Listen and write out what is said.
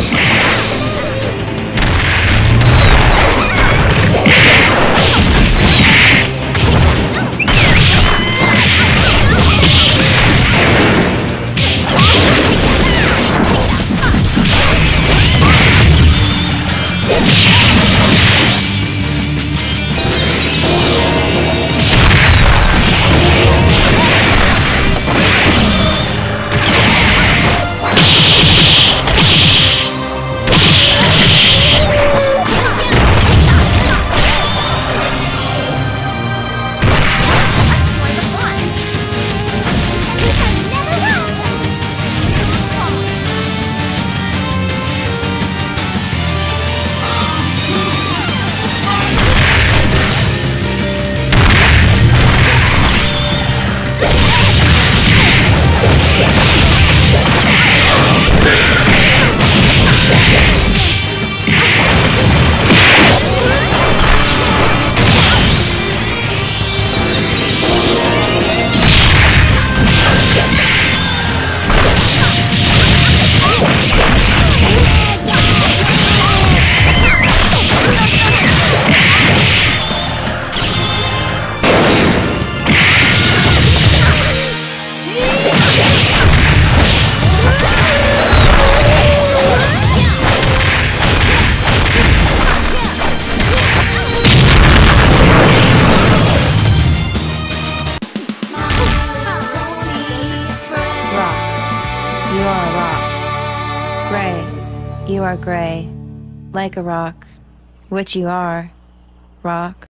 You You are gray. Like a rock. Which you are. Rock.